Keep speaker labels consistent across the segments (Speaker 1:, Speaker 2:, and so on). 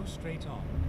Speaker 1: Go straight on.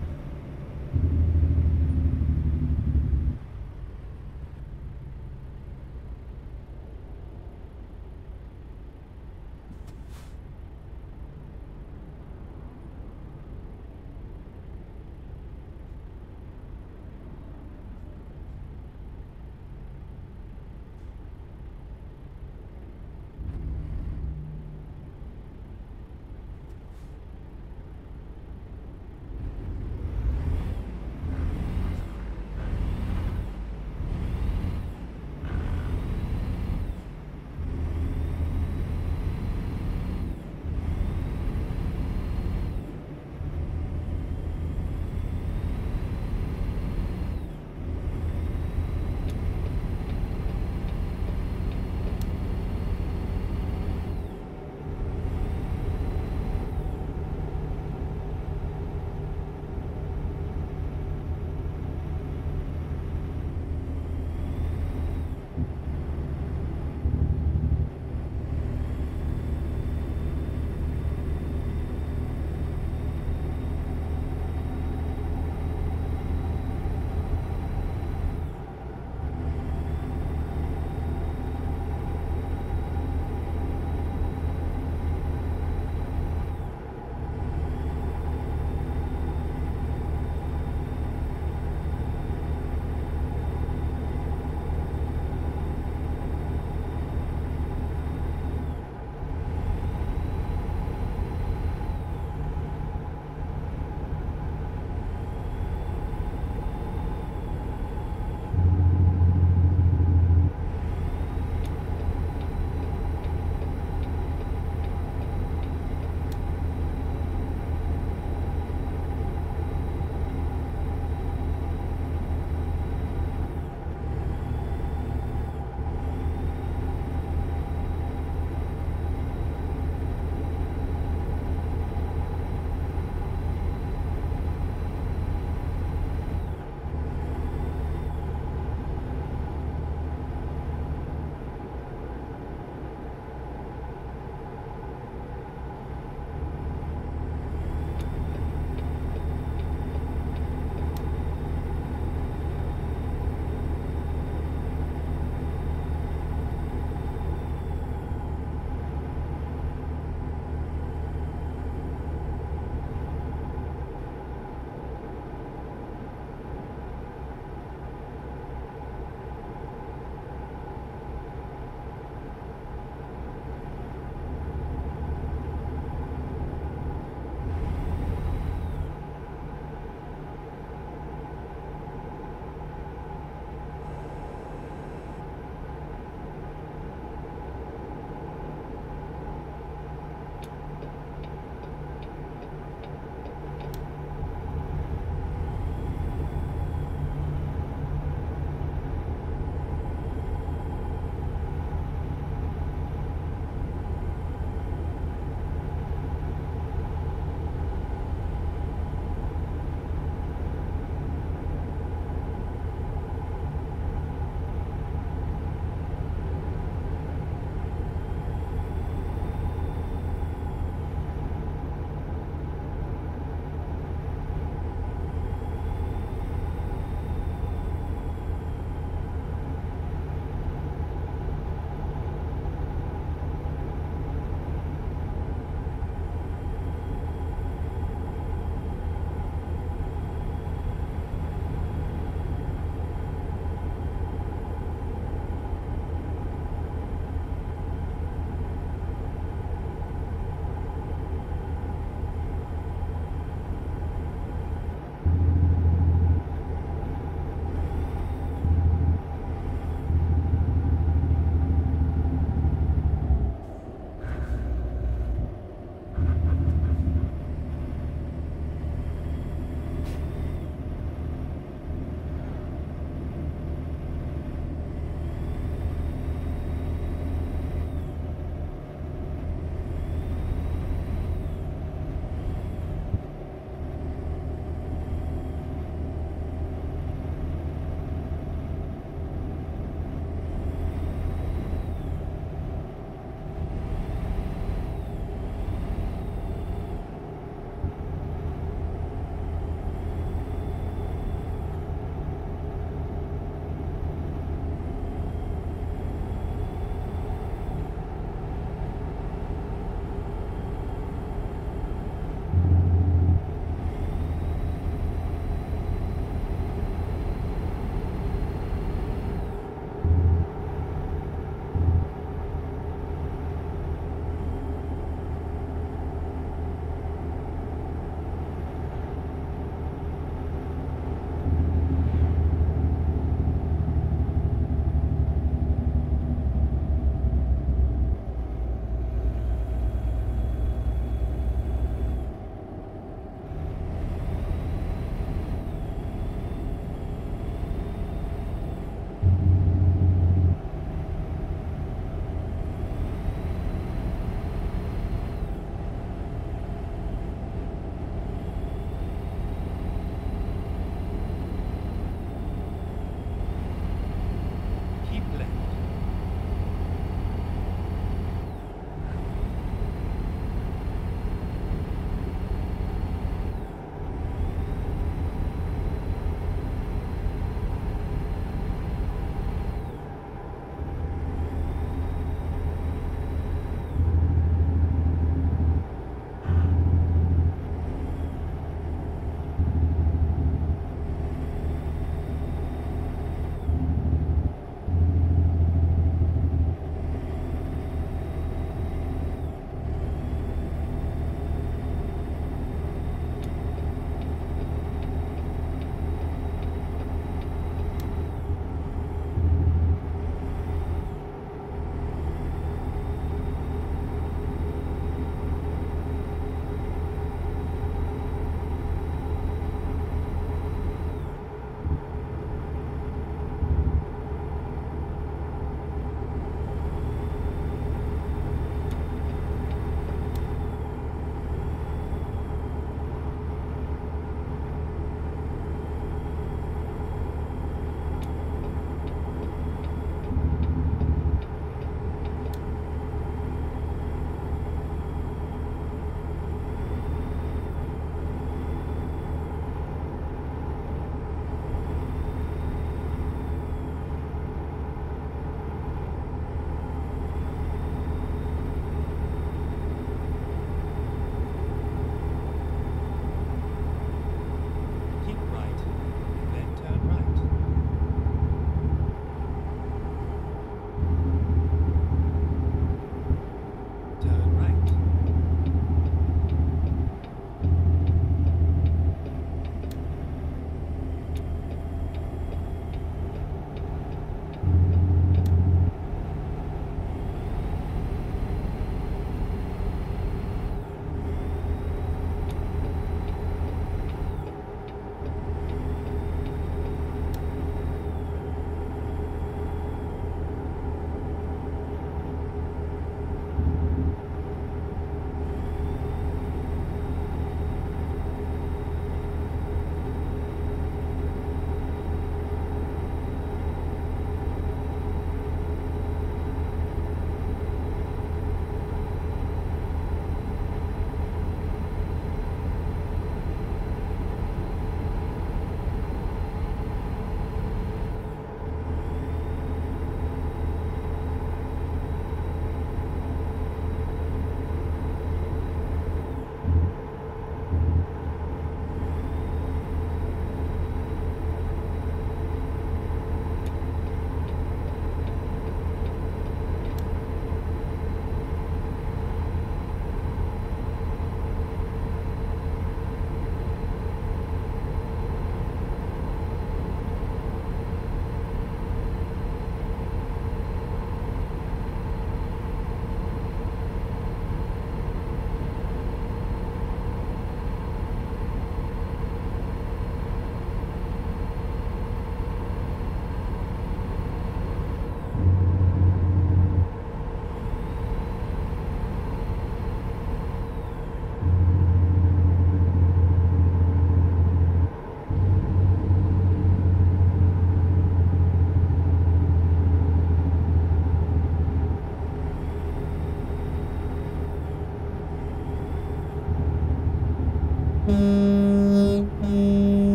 Speaker 1: Mm-hmm.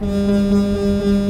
Speaker 1: Música